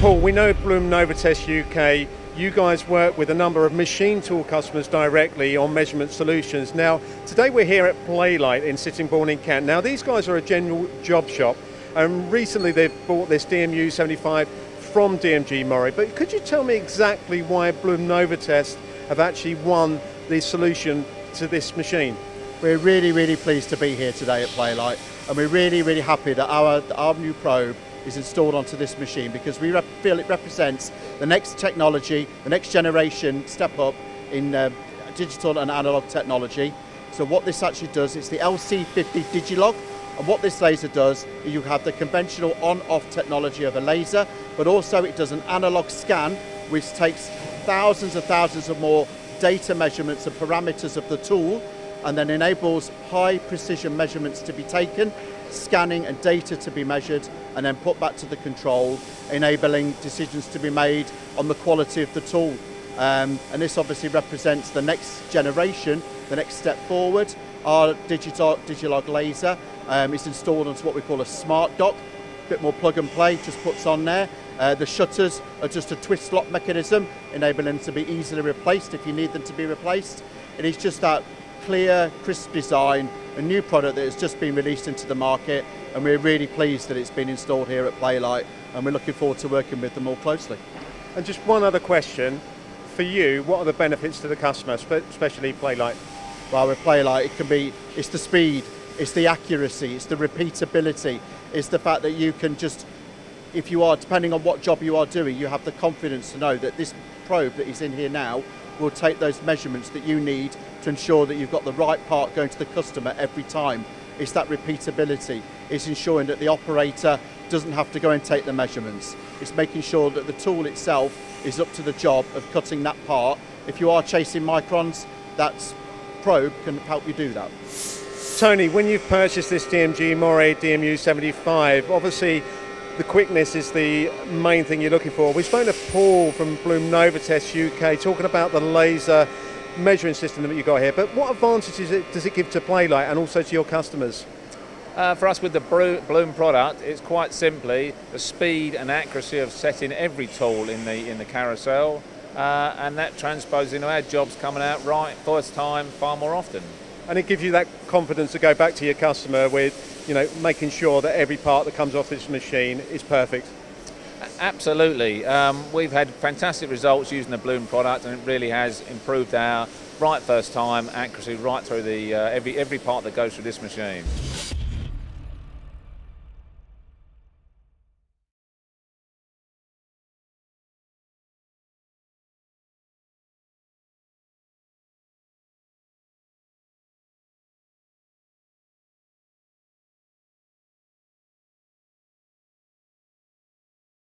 Paul, we know Blum Novotest UK, you guys work with a number of machine tool customers directly on measurement solutions. Now, today we're here at Plalite in Sittingbourne in Kent. Now, these guys are a general job shop, and recently they've bought this DMU 75 from DMG Mori. But could you tell me exactly why Blum Novotest have actually won the solution to this machine? We're really, really pleased to be here today at Plalite, and we're really, really happy that our, our new probe is installed onto this machine because we feel it represents the next technology, the next generation step up in uh, digital and analog technology. So what this actually does, it's the LC50 Digilog, and what this laser does is you have the conventional on-off technology of a laser, but also it does an analog scan, which takes thousands and thousands of more data measurements and parameters of the tool, and then enables high precision measurements to be taken scanning and data to be measured and then put back to the control, enabling decisions to be made on the quality of the tool. Um, and this obviously represents the next generation, the next step forward. Our Digilog, Digilog laser um, is installed onto what we call a smart dock, a bit more plug and play, just puts on there. Uh, the shutters are just a twist lock mechanism, enabling them to be easily replaced if you need them to be replaced. And It is just that clear, crisp design, a new product that has just been released into the market, and we're really pleased that it's been installed here at Plalite, and we're looking forward to working with them more closely. And just one other question, for you, what are the benefits to the customer, especially Plalite? Well, with Plalite, it can be, it's the speed, it's the accuracy, it's the repeatability, it's the fact that you can just, if you are, depending on what job you are doing, you have the confidence to know that this probe that is in here now will take those measurements that you need to ensure that you've got the right part going to the customer every time. It's that repeatability. It's ensuring that the operator doesn't have to go and take the measurements. It's making sure that the tool itself is up to the job of cutting that part. If you are chasing microns, that probe can help you do that. Tony, when you've purchased this DMG Mori DMU 75, obviously the quickness is the main thing you're looking for. We've spoken to Paul from Blum Novotest UK talking about the laser measuring system that you got here, but what advantages does it give to Plalite and also to your customers? Uh, for us with the Blum product, it's quite simply the speed and accuracy of setting every tool in the in the carousel, uh, and that transposes into our jobs coming out right first time far more often. And it gives you that confidence to go back to your customer with you know, making sure that every part that comes off this machine is perfect? Absolutely. Um, we've had fantastic results using the Blum product, and it really has improved our right first time accuracy right through the uh, every every part that goes through this machine.